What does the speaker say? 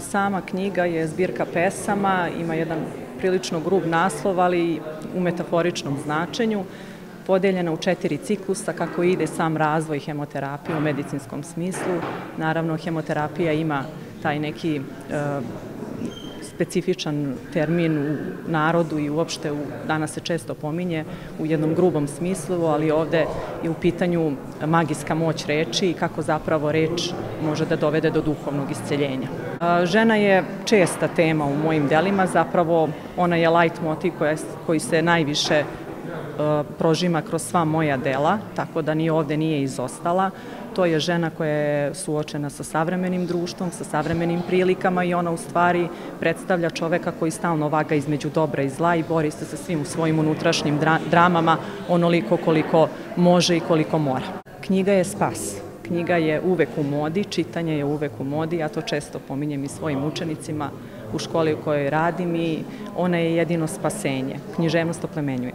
Sama knjiga je zbirka pesama, ima jedan prilično grub naslov, ali u metaforičnom značenju, podeljena u četiri ciklusa kako ide sam razvoj hemoterapije u medicinskom smislu. Naravno, hemoterapija ima taj neki e, specifičan termin u narodu i uopšte u, danas se često pominje u jednom grubom smislu, ali ovde je u pitanju magijska moć reči i kako zapravo reč može da dovede do duhovnog isceljenja. Žena je česta tema u mojim delima, zapravo ona je light motiv koji se najviše prožima kroz sva moja dela, tako da ni ovde nije izostala. To je žena koja je suočena sa savremenim društvom, sa savremenim prilikama i ona u stvari predstavlja čoveka koji stalno vaga između dobra i zla i bori se sa svim svojim unutrašnjim dramama onoliko koliko može i koliko mora. Knjiga je spas. Knjiga je uvek u modi, čitanje je uvek u modi, ja to često pominjem i svojim učenicima u školi u kojoj radim i ona je jedino spasenje. Književnost oplemenjuje.